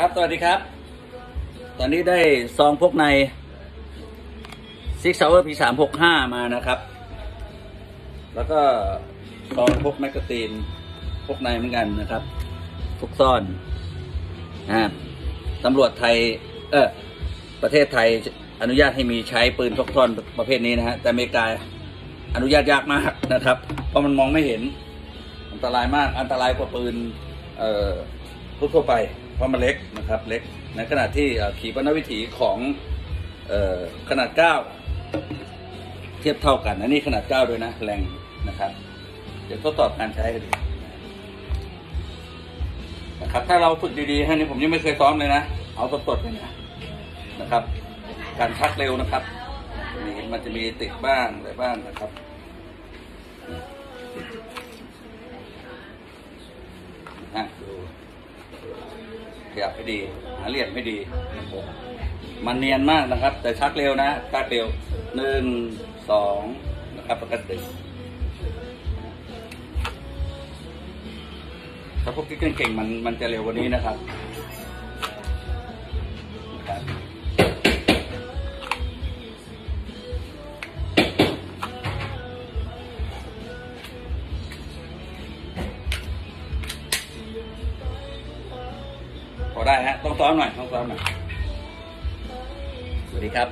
ครับ สวัสดีครับ ตอนนี้ได้ซองพกใน Sig Sauer P 3 6 5 สามหกห้ามานะครับ แล้วก็ซองพกแมกกาซีนพกในเหมือนกันนะครับพกซ่อนนะตำรวจไทย เออประเทศไทยอนุญาตให้มีใช้ปืนพกซ่อนประเภทนี้นะฮะแต่อเมริกาอนุญาตยากมากนะครับ เพราะมันมองไม่เห็น อันตรายมากอันตรายกว่าปืน เอ่อ ทั่วไปเพราะมันเล็กนะครับเล็กในขณะที่เอ่อขีปนาวิถีของออขนาดเก้าเทียบเท่ากันอันนี้ขนาดเก้าด้วยนะแรงนะครับ เดี๋ยวทดสอบการใช้กันดูนะครับถ้าเราฝึกดีๆฮะนี่ผมยังไม่เคยซ้อมเลยนะ เอาสดๆเลยนะนะครับ การชักเร็วนะครับมีมันจะมีติดบ้างอะไรบ้างนะครับนะดู ขยับให้ดีหาเหลี่ยมให้ดี มันเนียนมากนะครับ แต่ชักเร็วนะชักเร็วหนึ่งสองนะครับแล้วก็ดึงถ้าพวกที่เก่งๆมันมันจะเร็วกว่านี้นะครับ พอได้ฮะต้องซ้อมหน่อยต้องซ้อมหน่อยสวัสดีครับ